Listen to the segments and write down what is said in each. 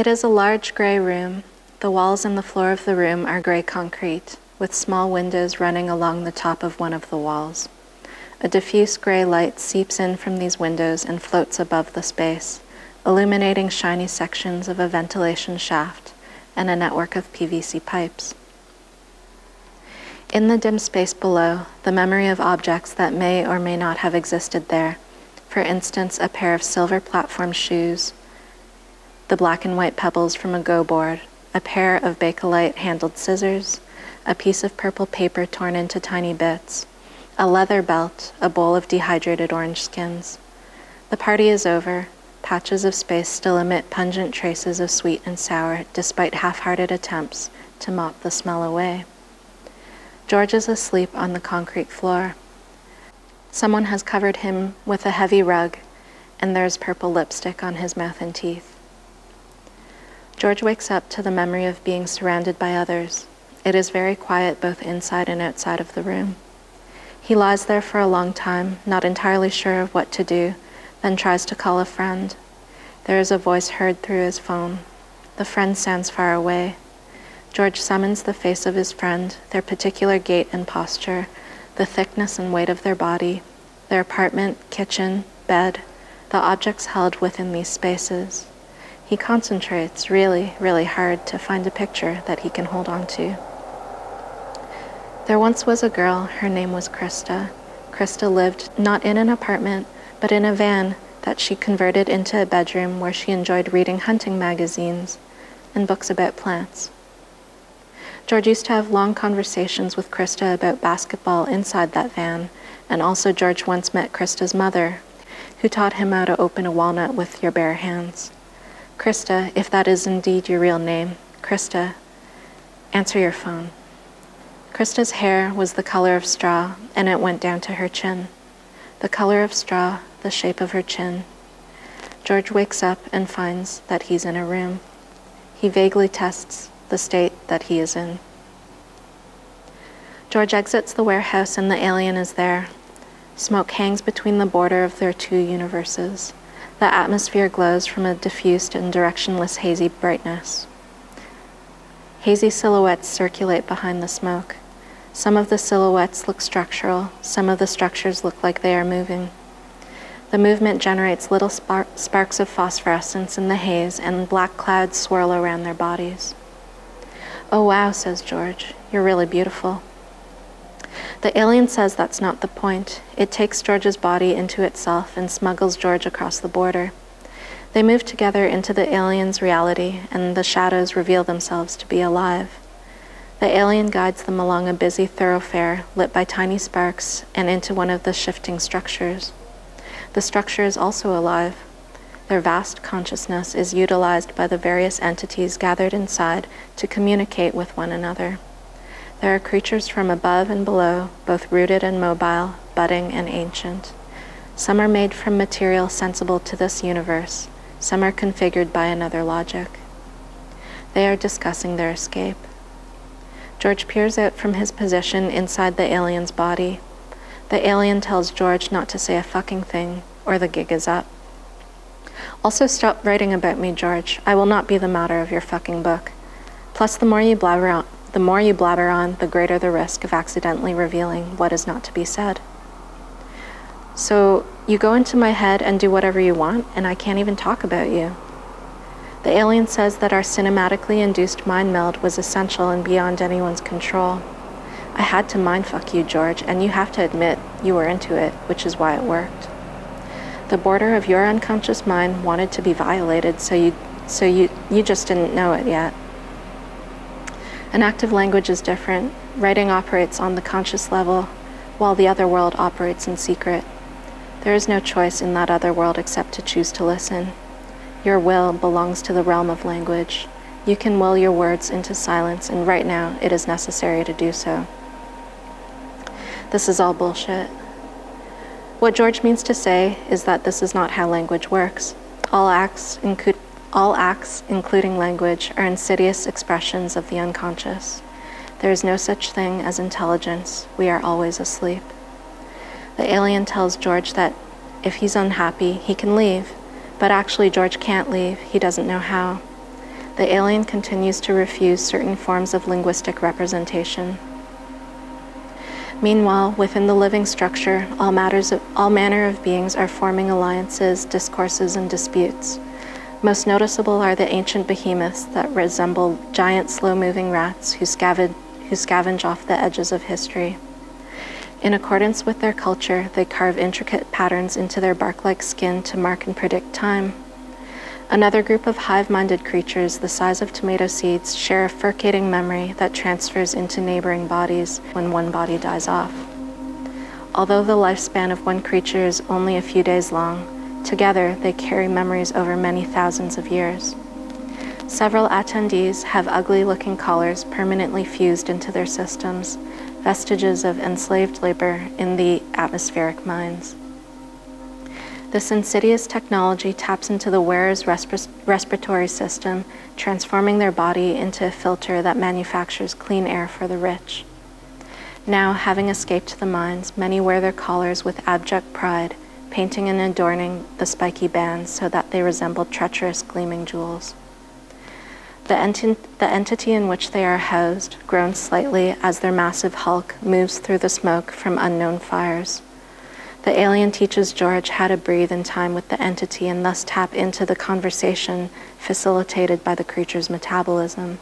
It is a large gray room. The walls and the floor of the room are gray concrete, with small windows running along the top of one of the walls. A diffuse gray light seeps in from these windows and floats above the space, illuminating shiny sections of a ventilation shaft and a network of PVC pipes. In the dim space below, the memory of objects that may or may not have existed there, for instance, a pair of silver platform shoes, the black and white pebbles from a go board, a pair of Bakelite handled scissors, a piece of purple paper torn into tiny bits, a leather belt, a bowl of dehydrated orange skins. The party is over. Patches of space still emit pungent traces of sweet and sour, despite half hearted attempts to mop the smell away. George is asleep on the concrete floor. Someone has covered him with a heavy rug, and there's purple lipstick on his mouth and teeth. George wakes up to the memory of being surrounded by others. It is very quiet both inside and outside of the room. He lies there for a long time, not entirely sure of what to do, then tries to call a friend. There is a voice heard through his phone. The friend sounds far away. George summons the face of his friend, their particular gait and posture, the thickness and weight of their body, their apartment, kitchen, bed, the objects held within these spaces. He concentrates really, really hard to find a picture that he can hold on to. There once was a girl, her name was Krista. Krista lived not in an apartment, but in a van that she converted into a bedroom where she enjoyed reading hunting magazines and books about plants. George used to have long conversations with Krista about basketball inside that van, and also George once met Krista's mother, who taught him how to open a walnut with your bare hands. Krista, if that is indeed your real name, Krista, answer your phone. Krista's hair was the color of straw, and it went down to her chin. The color of straw, the shape of her chin. George wakes up and finds that he's in a room. He vaguely tests the state that he is in. George exits the warehouse, and the alien is there. Smoke hangs between the border of their two universes. The atmosphere glows from a diffused and directionless hazy brightness. Hazy silhouettes circulate behind the smoke. Some of the silhouettes look structural, some of the structures look like they are moving. The movement generates little spar sparks of phosphorescence in the haze, and black clouds swirl around their bodies. Oh, wow, says George. You're really beautiful. The alien says that's not the point. It takes George's body into itself and smuggles George across the border. They move together into the alien's reality, and the shadows reveal themselves to be alive. The alien guides them along a busy thoroughfare lit by tiny sparks and into one of the shifting structures. The structure is also alive. Their vast consciousness is utilized by the various entities gathered inside to communicate with one another. There are creatures from above and below, both rooted and mobile, budding and ancient. Some are made from material sensible to this universe, some are configured by another logic. They are discussing their escape. George peers out from his position inside the alien's body. The alien tells George not to say a fucking thing, or the gig is up. Also, stop writing about me, George. I will not be the matter of your fucking book. Plus, the more you blabber on, the more you blabber on, the greater the risk of accidentally revealing what is not to be said. So you go into my head and do whatever you want, and I can't even talk about you. The alien says that our cinematically induced mind meld was essential and beyond anyone's control. I had to mindfuck you, George, and you have to admit you were into it, which is why it worked. The border of your unconscious mind wanted to be violated, so you so you you just didn't know it yet. An active language is different. Writing operates on the conscious level, while the other world operates in secret. There is no choice in that other world except to choose to listen. Your will belongs to the realm of language. You can will your words into silence, and right now it is necessary to do so. This is all bullshit. What George means to say is that this is not how language works. All acts, include all acts, including language, are insidious expressions of the unconscious. There is no such thing as intelligence. We are always asleep. The alien tells George that if he's unhappy, he can leave, but actually, George can't leave. He doesn't know how. the alien continues to refuse certain forms of linguistic representation. Meanwhile, within the living structure, all, matters of, all manner of beings are forming alliances, discourses, and disputes. Most noticeable are the ancient behemoths that resemble giant, slow moving rats who scavenge, who scavenge off the edges of history. In accordance with their culture, they carve intricate patterns into their bark like skin to mark and predict time. Another group of hive minded creatures the size of tomato seeds share a furcating memory that transfers into neighboring bodies when one body dies off. Although the lifespan of one creature is only a few days long, together they carry memories over many thousands of years. Several attendees have ugly looking collars permanently fused into their systems vestiges of enslaved labor in the atmospheric mines. This insidious technology taps into the wearer's resp- respiratory system, transforming their body into a filter that manufactures clean air for the rich. Now, having escaped the mines, many wear their collars with abject pride, painting and adorning the spiky bands so that they resemble treacherous gleaming jewels. The, enti- the entity in which they are housed groans slightly as their massive hulk moves through the smoke from unknown fires. The alien teaches George how to breathe in time with the entity and thus tap into the conversation facilitated by the creature's metabolism.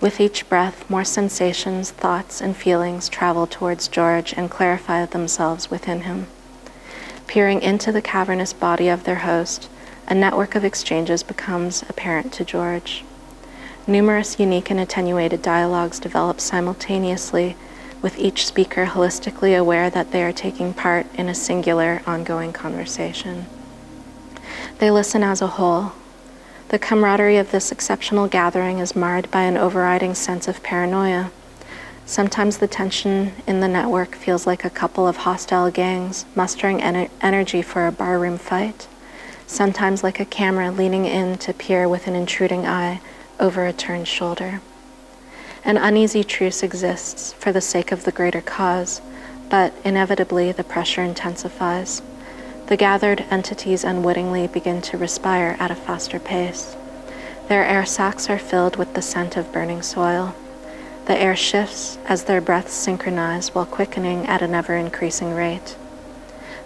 With each breath, more sensations, thoughts, and feelings travel towards George and clarify themselves within him. Peering into the cavernous body of their host, a network of exchanges becomes apparent to George. Numerous unique and attenuated dialogues develop simultaneously, with each speaker holistically aware that they are taking part in a singular, ongoing conversation. They listen as a whole. The camaraderie of this exceptional gathering is marred by an overriding sense of paranoia. Sometimes the tension in the network feels like a couple of hostile gangs mustering ener- energy for a barroom fight. Sometimes like a camera leaning in to peer with an intruding eye over a turned shoulder. An uneasy truce exists for the sake of the greater cause, but inevitably the pressure intensifies. The gathered entities unwittingly begin to respire at a faster pace. Their air sacs are filled with the scent of burning soil. The air shifts as their breaths synchronize while quickening at an ever increasing rate.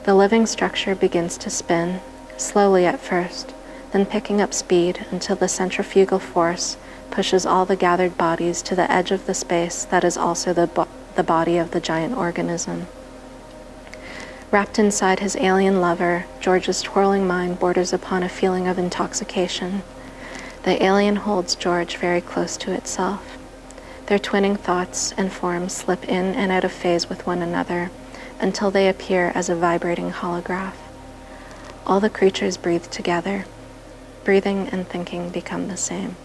The living structure begins to spin, slowly at first, then picking up speed until the centrifugal force pushes all the gathered bodies to the edge of the space that is also the, bo- the body of the giant organism. Wrapped inside his alien lover, George's twirling mind borders upon a feeling of intoxication. The alien holds George very close to itself. Their twinning thoughts and forms slip in and out of phase with one another until they appear as a vibrating holograph. All the creatures breathe together breathing and thinking become the same.